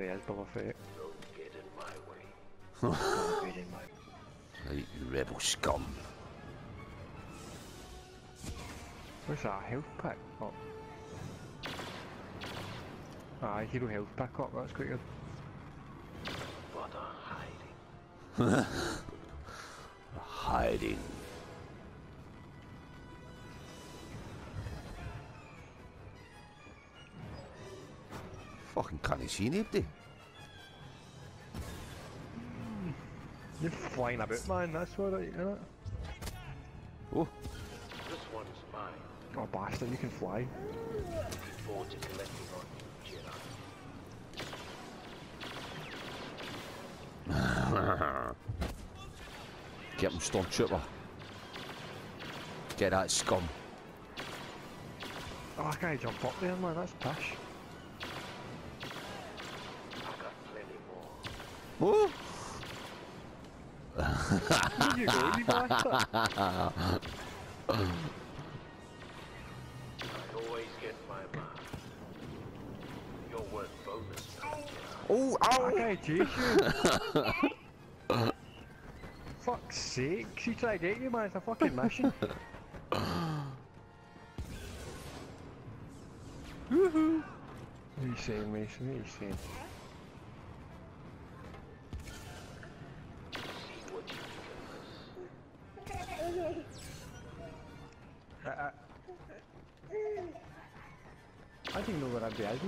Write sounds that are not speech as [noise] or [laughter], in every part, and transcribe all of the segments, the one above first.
There he is, Boba Fett. Don't get in my way. Don't get in my Right, you rebel scum. Where's our health pack? Oh. Aye, hero health pack up, oh, that's quite good. What [laughs] a hiding. Hiding. Fucking can't see anybody. You're flying about, man, that's what it, innit? Oh, This one's mine. Oh, bastard, you can fly. Looking forward to collecting on you, Jedi. [laughs] get him, Stormtrooper. Get that scum. Oh, I can't jump up there, man, that's pish. Jedi. oh, ow! chase you. Fuck's sake, she tried to get you, man, it's a fucking mission. Woohoo! What are you saying, Mason? What are you saying?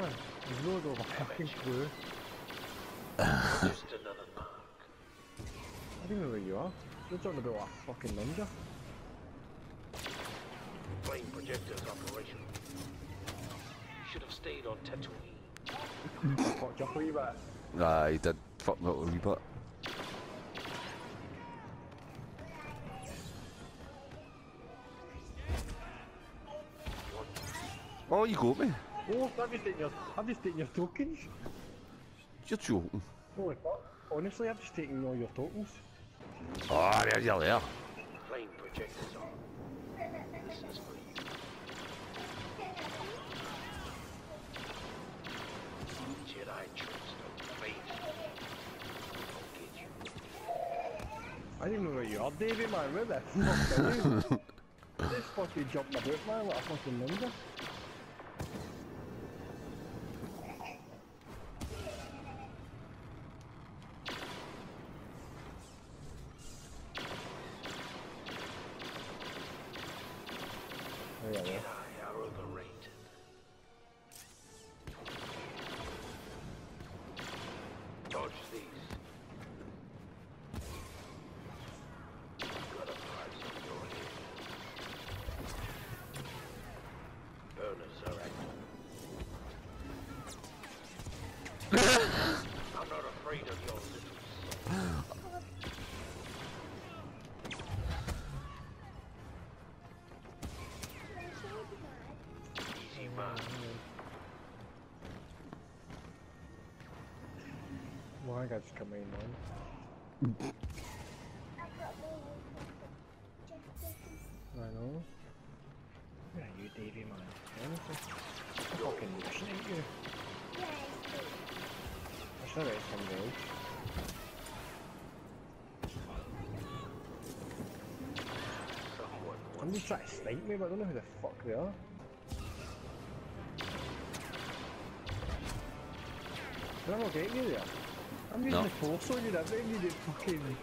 Man. There's no over fucking clue. Just another mark. I don't know where you are. You're talking about a fucking ninja. Flame projectors operational. You should have stayed on Tatooine. [laughs] Fucked you up a wee bit. Nah, he did fuck me up a wee bit. Oh, you got me. Oh, I've just taken your, your tokens. You're joking. Holy fuck. Honestly, I've just taken all your tokens. Oh, there you're there. Flame projectors on. You. Jedi. I didn't know where you are, Davey, man. Where the fuck are you? This fucking jumped about, man, like a fucking ninja. Dodge these. Got are active. [laughs] Just come in? I know. Are you, Davey, man? Fucking looking at you. Else. Someone I'm just trying to snipe me, but I don't know who the fuck they are. Did I not get you there? I'm using No. the force on you, that thing you did fucking...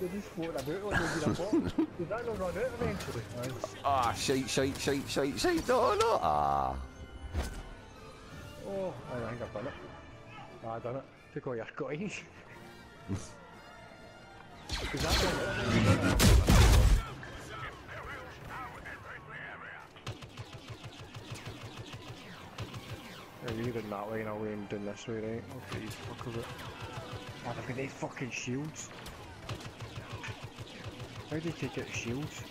You're just floating about like you did a bot. Did that not run out eventually? Ah, shite, shite, shite, shite, shite. No, no. Ah. Oh, I think I've done it. Ah, I done it. Took all your coins. Is that Yeah, you did that way and I'll aim down this way, right? Okay, fuck of it. Oh, look at they fucking shields. How do you take out shields?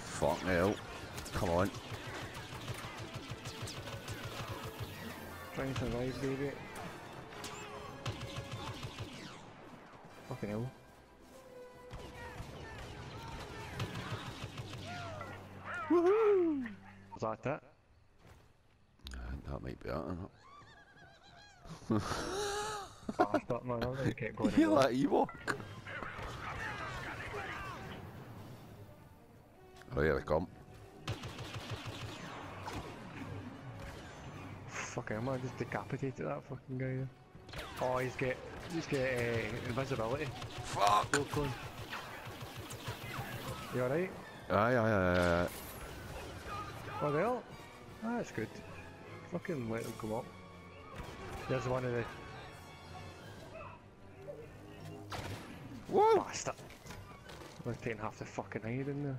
Fuck hell. Come on. Trying to survive, baby. Fucking hell. Woohoo! Was that it? I think that might be it, innit? Bastard, man. I'm gonna keep going. You in like Ewok? Oh, here they come. Fucking hell, man. Just decapitated that fucking guy. there. Oh, he's get, he's get uh, invisibility. Fuck! Go, go. You alright? Aye, aye, aye, aye. Oh, well. Ah, that's good. Fucking let them come up. There's one of the Whoa! bastard. We're taking half the fucking hide in there.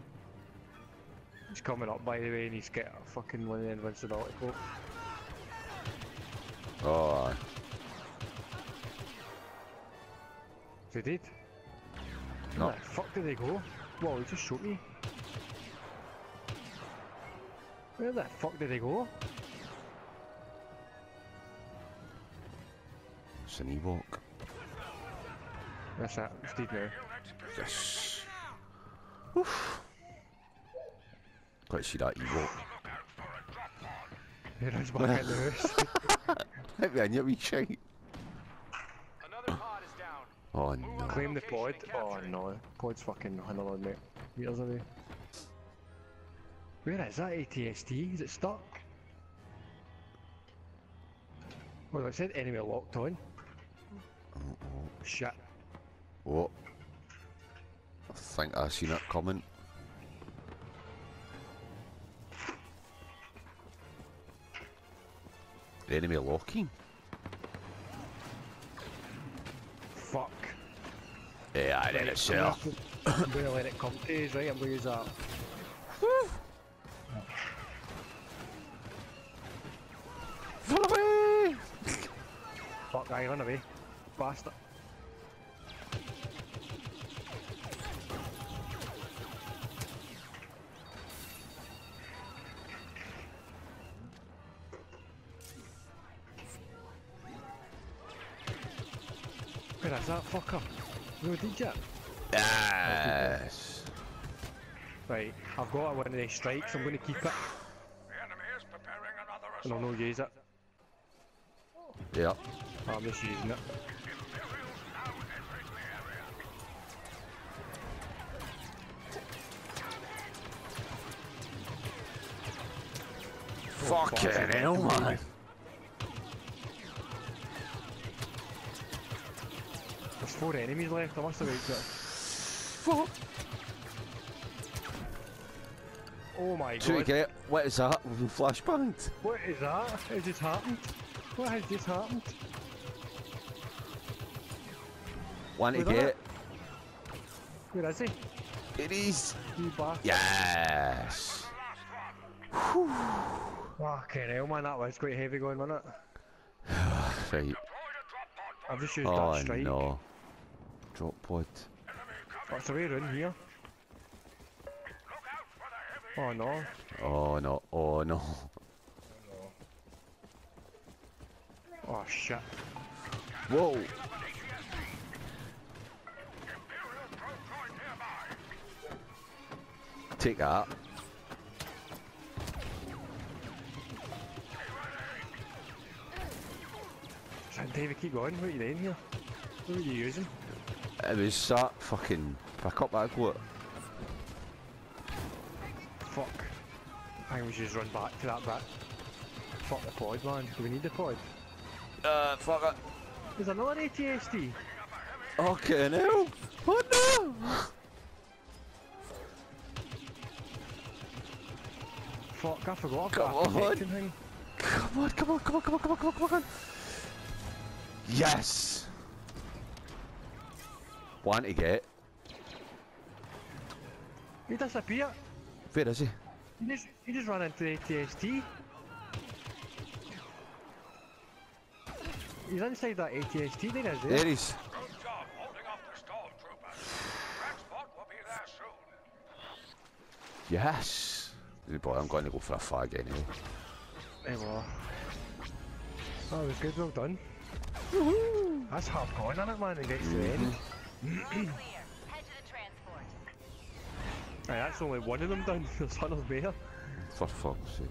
He's coming up by the way and he's got a fucking one of the invincibility coat. Oh, aye. They did? No. Where the fuck did they go? Whoa, he just shot me. Where the fuck did they go? It's an Ewok. That's it, it's dead now. Yes. Oof. Got to see that Ewok. He runs back in the house. [laughs] Let me in, you wee shite. Another is down. Oh no. Claim the pod? Oh no, pod's fucking 100 mate. meters away. Where is that ATST? Is it stuck? Well, I said enemy locked on. Shit. What? I think I seen it coming. Enemy locking? Fuck. Yeah, I did it, sir. I'm gonna [coughs] let it come to right? I'm gonna use that. Run [laughs] away! Fuck, I run away. Bastard. Where is that fucker? No, did you? Yes. Right, I've got one of these strikes, I'm gonna keep it, The enemy is preparing another and I'll not use it. Yep. I'm just using it. Fucking oh, hell, man. Four enemies left, I must have. Fuck. Oh my god. get, what is that? Flashbang? What is that? Has just happened? What has just happened? Want to get? Where is he? It is. Yes. Fucking hell man, that was quite heavy going, wasn't it? [sighs] Right. I've just used Oh that strike. no. Drop pod. What's the way around here? Oh no. Oh no. Oh no. Oh shit. Whoa. Take that. David, keep going. What are you doing here? What are you using? It was that fucking pick up that quote. Fuck. I think we should just run back to that bit. Fuck the pod, man. Do we need the pod? Uh, fuck it. There's another ATST. Okay, now. What no? Fuck, I forgot. I've Come got a on. thing. Come on, come on, come on, come on, come on, come on, come on. Yes. One to get. He disappeared. Where is he? He just, he just ran into ATST. He's inside that ATST there, is he? There he's. Good job holding off the stormtroopers. Transport will be there soon. Yes. Boy, I'm going to go for a fag anyway. There we are. That was good, well done. That's half gone, isn't it, man? It gets to the end. Clear. Head to the transport. Aye, that's only one of them done. There's others there. For fuck's sake.